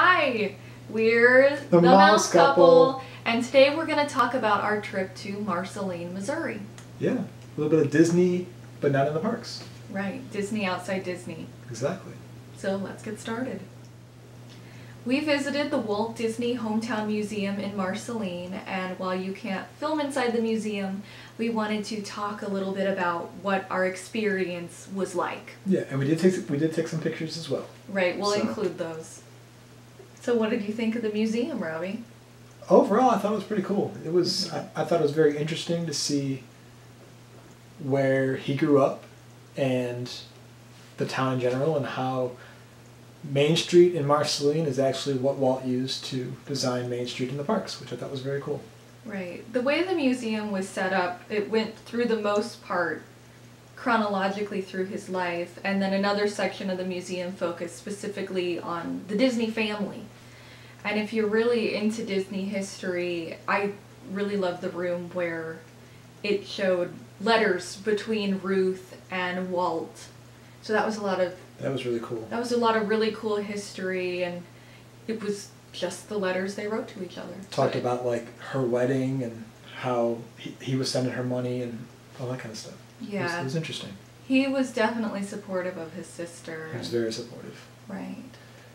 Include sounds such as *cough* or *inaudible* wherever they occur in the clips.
Hi, we're The Mouse Couple. and today we're going to talk about our trip to Marceline, Missouri. Yeah, a little bit of Disney, but not in the parks. Right, Disney outside Disney. Exactly. So let's get started. We visited the Walt Disney Hometown Museum in Marceline, and while you can't film inside the museum, we wanted to talk a little bit about what our experience was like. Yeah, and we did take we did take some pictures as well. Right, we'll So- include those. So, what did you think of the museum, Robbie? Overall, I thought it was pretty cool. It was I, I thought it was very interesting to see where he grew up and the town in general and how Main Street in Marceline is actually what Walt used to design Main Street in the parks, which I thought was very cool. Right. The way the museum was set up, it went through the most part chronologically through his life, and then another section of the museum focused specifically on the Disney family. And if you're really into Disney history, I really love the room where it showed letters between Ruth and Walt. So that was a lot of That was really cool. that was a lot of really cool history and it was just the letters they wrote to each other. Talked So about like her wedding and how he, he was sending her money and all that kind of stuff. Yeah. it was interesting. He was definitely supportive of his sister. He was very supportive. right.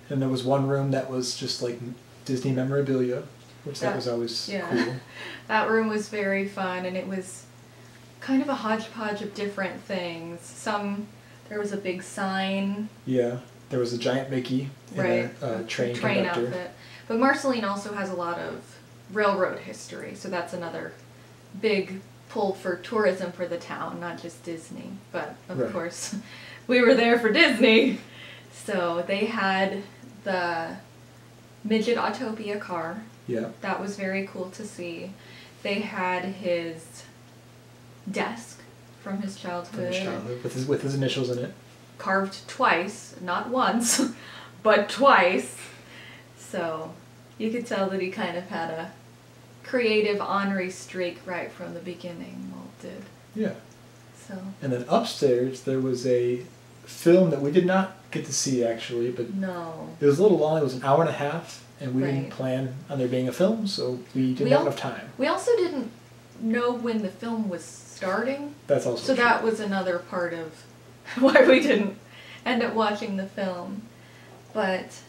And there was one room that was just like Disney memorabilia, which that, That- was always yeah. cool. *laughs* That room was very fun and it was kind of a hodgepodge of different things. Some there was a big sign, Yeah, there was a giant Mickey in right? a, uh, train, train conductor. outfit. But Marceline also has a lot of railroad history, so that's another big pull for tourism for the town, not just Disney. But of Right. course, *laughs* we were there for Disney. So they had the Midget Autopia car. Yeah, That was very cool to see. They had his desk from his from childhood, his childhood with his with his initials in it. carved twice, not once, *laughs* but twice. So you could tell that he kind of had a creative ornery streak right from the beginning, Walt did. Yeah, So and then upstairs there was a film that we did not get to see actually, but no. it was a little long. It was an hour and a half, and we Right. didn't plan on there being a film, so we didn't We have enough time. We also didn't know when the film was starting. That's also So true. that was another part of *laughs* why we didn't end up watching the film. But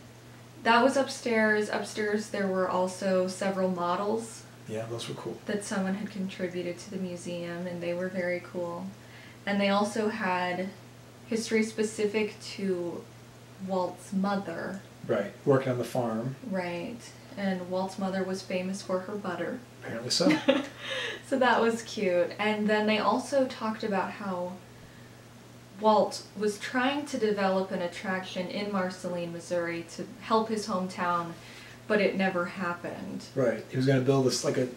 that was upstairs. Upstairs there were also several models yeah, those were cool. that someone had contributed to the museum and they were very cool. And they also had history specific to Walt's mother, Right, working on the farm. right? And Walt's mother was famous for her butter. Apparently so. *laughs* so that was cute. And then they also talked about how Walt was trying to develop an attraction in Marceline, Missouri to help his hometown, but it never happened. right, he was going to build this like a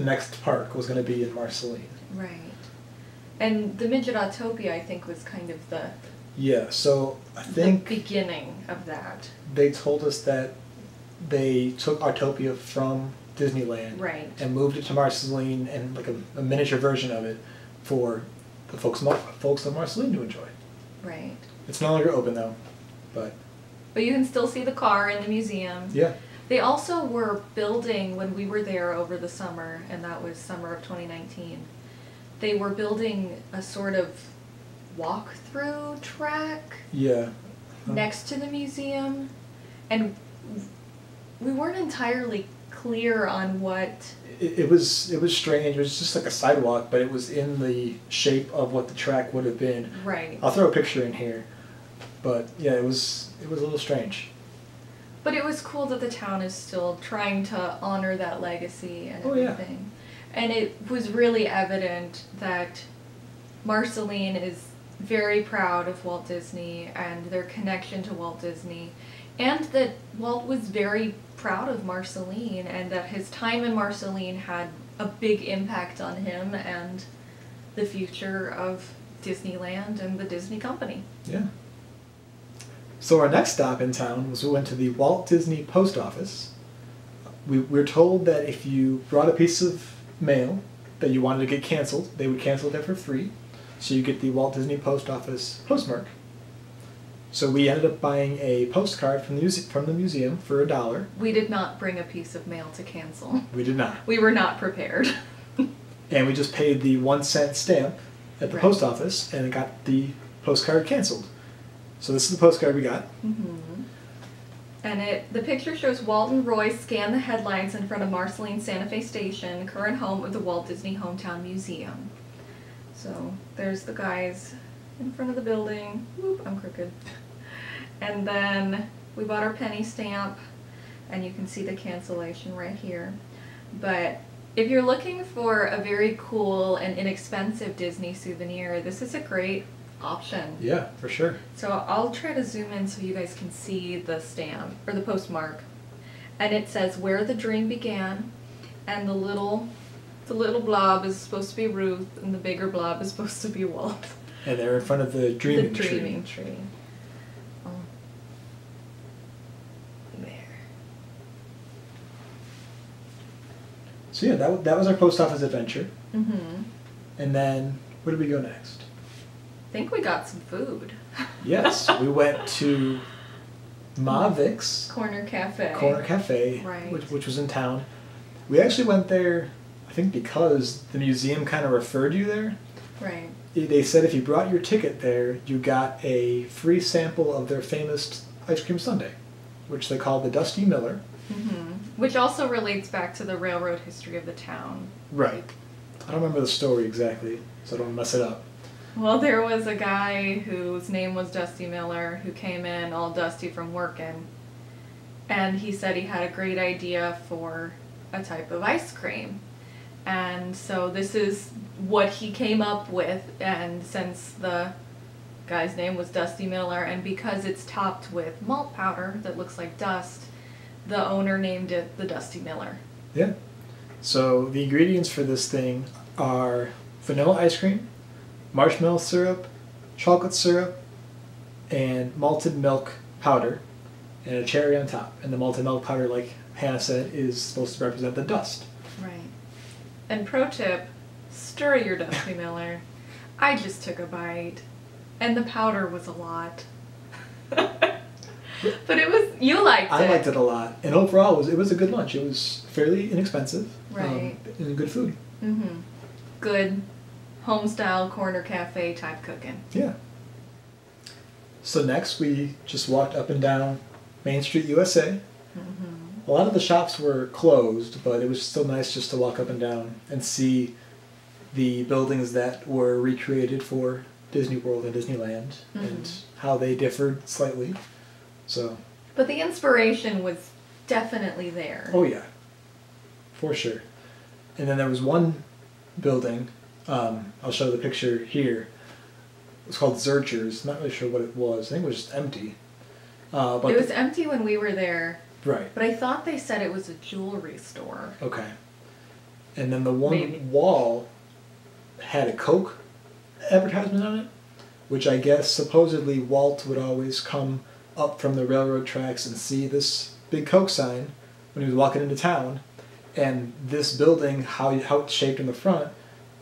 next park was going to be in Marceline. Right. And the Midget Autopia, I think, was kind of the, Yeah, so I the think beginning of that. they told us that they took Autopia from Disneyland Right. and moved it to Marceline and like a, a miniature version of it for the folks folks of Marceline to enjoy. Right. It's no longer open though, but But you can still see the car in the museum. yeah, They also were building when we were there over the summer, and that was summer of 2019. They were building a sort of walk-through track yeah, next to the museum, and we weren't entirely clear on what. It, it was it was strange. It was just like a sidewalk, but it was in the shape of what the track would have been. Right. I'll throw a picture in here, but yeah, it was it was a little strange. But it was cool that the town is still trying to honor that legacy and Oh, yeah. everything. And it was really evident that Marceline is very proud of Walt Disney and their connection to Walt Disney, and that Walt was very proud of Marceline and that his time in Marceline had a big impact on him and the future of Disneyland and the Disney Company. Yeah. So our next stop in town was we went to the Walt Disney Post Office. We, we were told that if you brought a piece of mail that you wanted to get canceled, they would cancel it for free. So you get the Walt Disney Post Office postmark. So we ended up buying a postcard from the muse- from the museum for a dollar. We did not bring a piece of mail to cancel. We did not, We were not prepared. and we just paid the one cent stamp at the Right. post office, and it got the postcard canceled. So this is the postcard we got. hmm And it the picture shows Walt and Roy scan the headlines in front of Marceline Santa Fe Station, current home of the Walt Disney Hometown Museum. So there's the guys in front of the building. Whoop, I'm crooked. And then we bought our penny stamp, and you can see the cancellation right here. But if you're looking for a very cool and inexpensive Disney souvenir, this is a great option. Yeah, for sure. So I'll try to zoom in so you guys can see the stamp or the postmark. And it says where the dream began and the little the little blob is supposed to be Ruth and the bigger blob is *laughs* supposed to be Walt. And they're in front of the dreaming, the tree. dreaming tree. Oh. There. So yeah, that that was our post office adventure. Mm-hmm. And then where did we go next? I think we got some food. Yes, *laughs* we went to Mavick's Corner Cafe. Corner Cafe, Right. which, which was in town. We actually went there, I think, because the museum kind of referred you there. Right. They said if you brought your ticket there, you got a free sample of their famous ice cream sundae, which they call the Dusty Miller. Mm-hmm. Which also relates back to the railroad history of the town. Right. I don't remember the story exactly, so I don't mess it up. Well, there was a guy whose name was Dusty Miller who came in all dusty from working. And he said he had a great idea for a type of ice cream. And so this is what he came up with. And since the guy's name was Dusty Miller, and because it's topped with malt powder that looks like dust, the owner named it the Dusty Miller. Yeah. So the ingredients for this thing are vanilla ice cream, marshmallow syrup, chocolate syrup, and malted milk powder, and a cherry on top. And the malted milk powder, like Hannah said, is supposed to represent the dust. Right. And pro tip, stir your Dusty *laughs* Miller. I just took a bite, and the powder was a lot. *laughs* but it was you liked it. I liked it a lot, and overall, it was it was a good lunch. It was fairly inexpensive, Right. um, and good food. Mm-hmm. Good, home style corner cafe type cooking. Yeah. So next, we just walked up and down Main Street, USA. Mm-hmm. A lot of the shops were closed, but it was still nice just to walk up and down and see the buildings that were recreated for Disney World and Disneyland and Mhm. how they differed slightly. So, But the inspiration was definitely there. oh yeah, for sure. And then there was one building, um, I'll show the picture here. It was called Zurcher's. Not really sure what it was. I think it was just empty. Uh, but it was empty when we were there, right. but I thought they said it was a jewelry store. Okay. And then the one Maybe. wall had a Coke advertisement on it, which I guess supposedly Walt would always come up from the railroad tracks and see this big Coke sign when he was walking into town. And this building, how, how it's shaped in the front,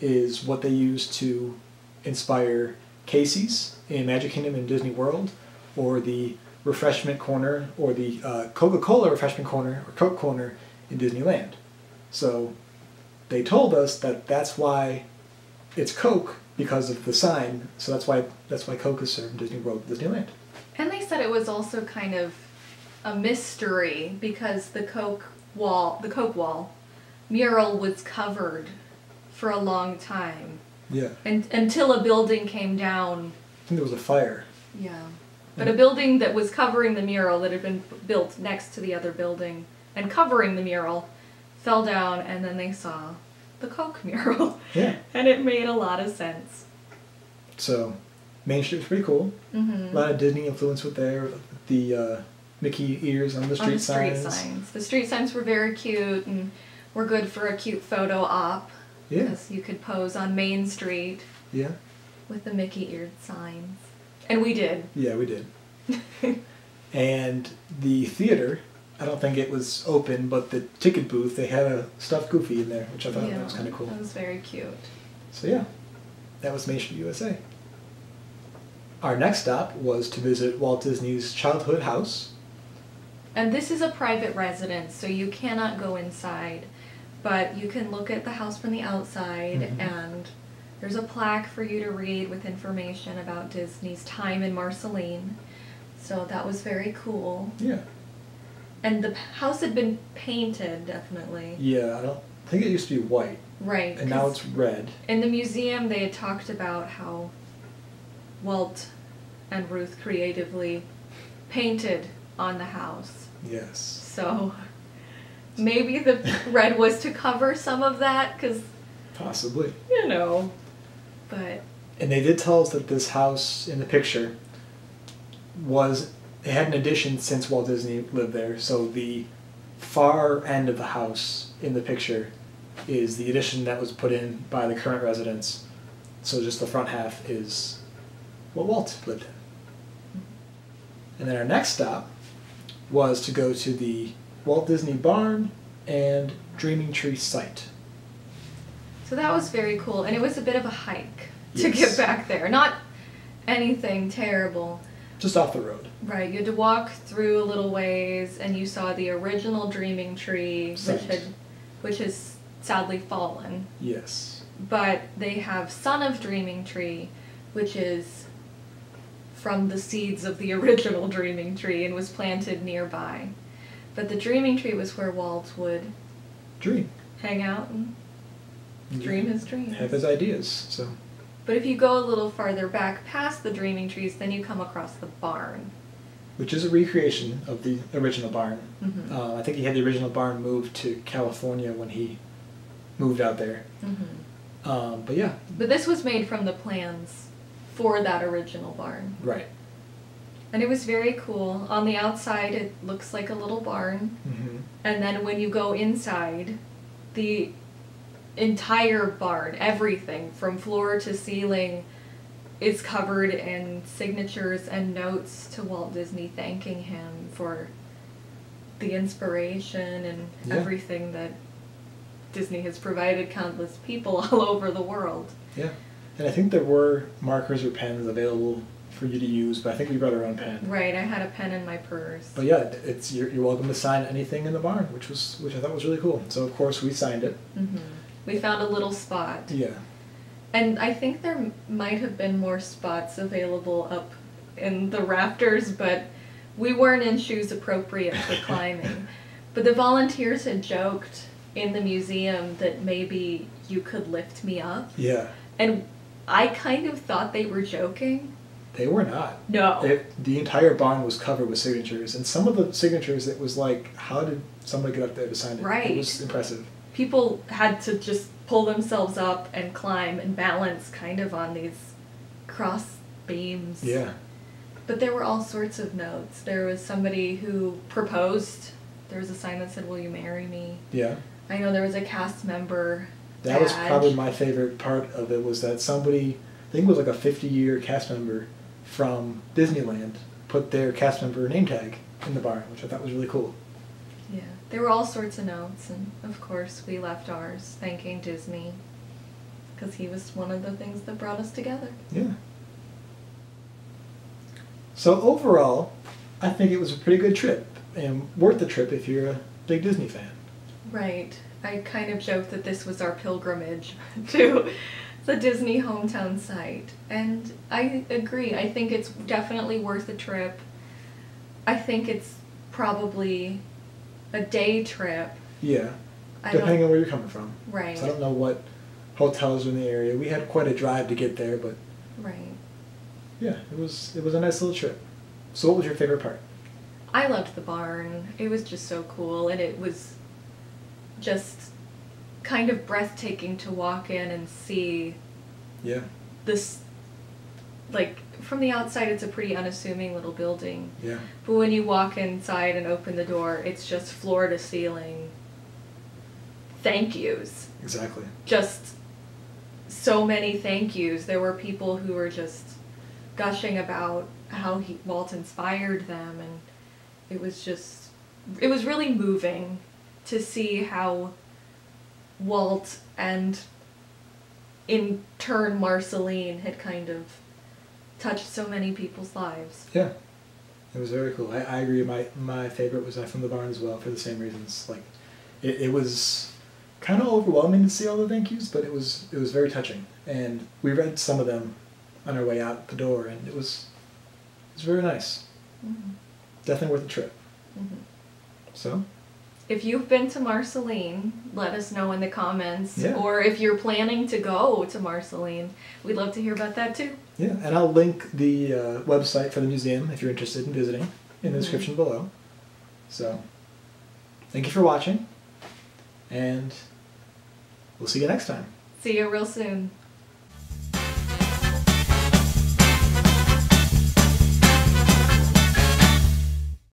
is what they use to inspire Casey's in Magic Kingdom and Disney World, or the refreshment corner, or the uh, Coca Cola refreshment corner, or Coke corner in Disneyland. So they told us that that's why it's Coke because of the sign. So that's why that's why Coke is served in Disney World, Disneyland. And they said it was also kind of a mystery because the Coke wall, the Coke wall mural was covered for a long time. Yeah, And until a building came down, I think there was a fire. yeah. But a building that was covering the mural that had been built next to the other building and covering the mural fell down and then they saw the Coke *laughs* mural. Yeah. And it made a lot of sense. So Main Street was pretty cool. Mm-hmm. A lot of Disney influence with there. The uh, Mickey ears on the street on the street signs. signs. The street signs were very cute and were good for a cute photo op. Yeah, Because you could pose on Main Street yeah, with the Mickey eared signs. And we did. yeah. We did. *laughs* and the theater, I don't think it was open, but the ticket booth they had a stuffed Goofy in there, which I thought that was kind of cool. That was very cute. So yeah, that was Main Street USA. Our next stop was to visit Walt Disney's childhood house. And this is a private residence, so you cannot go inside. But you can look at the house from the outside, Mhm. and there's a plaque for you to read with information about Disney's time in Marceline. So that was very cool. Yeah. And the house had been painted, definitely. Yeah, I don't think it used to be white, Right. and now it's red. In the museum, they had talked about how Walt and Ruth creatively painted on the house. Yes. So maybe the red was to cover some of that, because, Possibly. you know. But, And they did tell us that this house in the picture was it had an addition since Walt Disney lived there. So the far end of the house in the picture is the addition that was put in by the current residents. So just the front half is what Walt lived in. And then our next stop was to go to the Walt Disney Barn and Dreaming Tree site. so that was very cool. And it was a bit of a hike to get back there. Not anything terrible. Just off the road. Right, you had to walk through a little ways, and you saw the original Dreaming Tree, Site. which had, which has sadly fallen. Yes. But they have Son of Dreaming Tree, which is from the seeds of the *laughs* original Dreaming Tree and was planted nearby. But the Dreaming Tree was where Walt would Dream. hang out and dream his dreams. Have his ideas. So But if you go a little farther back past the Dreaming Trees, then you come across the barn. which is a recreation of the original barn. Mhm. Uh, I think he had the original barn moved to California when he moved out there. hmm Um, but yeah, But this was made from the plans for that original barn. right. And it was very cool. On the outside, it looks like a little barn. hmm And then when you go inside, the entire barn, everything from floor to ceiling, is covered in signatures and notes to Walt Disney thanking him for the inspiration and Yeah. everything that Disney has provided countless people *laughs* all over the world. Yeah, and I think there were markers or pens available for you to use, but I think we brought our own pen. Right, I had a pen in my purse. But yeah, it's you're, you're welcome to sign anything in the barn, which was which I thought was really cool. So of course we signed it. hmm We found a little spot. Yeah. And I think there might have been more spots available up in the rafters, but we weren't in shoes appropriate for *laughs* climbing. But the volunteers had joked in the museum that maybe you could lift me up. Yeah. And I kind of thought they were joking. They were not. No. It, the entire barn was covered with signatures, and some of the signatures, it was like, how did somebody get up there to sign it? Right. It was impressive. People had to just pull themselves up and climb and balance kind of on these cross beams. Yeah. But there were all sorts of notes. There was somebody who proposed. There was a sign that said, Will you marry me? Yeah. I know there was a cast member. That was probably my favorite part of it was that somebody, I think it was like a 50 year cast member from Disneyland, put their cast member name tag in the barn, which I thought was really cool. Yeah. There were all sorts of notes, and of course, we left ours thanking Disney. Because he was one of the things that brought us together. Yeah. So overall, I think it was a pretty good trip and worth the trip if you're a big Disney fan. Right. I kind of joked that this was our pilgrimage *laughs* to the Disney hometown site. And I agree. I think it's definitely worth a trip. I think it's probably a day trip. Yeah. I Depending on where you're coming from. Right. So I don't know what hotels are in the area. We had quite a drive to get there, but Right. yeah, it was it was a nice little trip. So what was your favorite part? I loved the barn. It was just so cool, and it was just kind of breathtaking to walk in and see Yeah. this. Like, from the outside, it's a pretty unassuming little building. Yeah. But when you walk inside and open the door, it's just floor to ceiling thank yous. Exactly. Just so many thank yous. There were people who were just gushing about how he, Walt inspired them, and it was just, it was really moving to see how Walt and in turn Marceline had kind of touched so many people's lives. Yeah, it was very cool. I, I agree. My my favorite was I from the Barn as well for the same reasons. Like, it, it was kind of overwhelming to see all the thank yous, but it was it was very touching. And we read some of them on our way out the door, and it was it was very nice. Mhm. Definitely worth the trip. Mhm. So If you've been to Marceline, let us know in the comments. Yeah. Or if you're planning to go to Marceline, we'd love to hear about that too. yeah, and I'll link the uh, website for the museum if you're interested in visiting in the Mhm. description below. So thank you for watching, and we'll see you next time. See you real soon.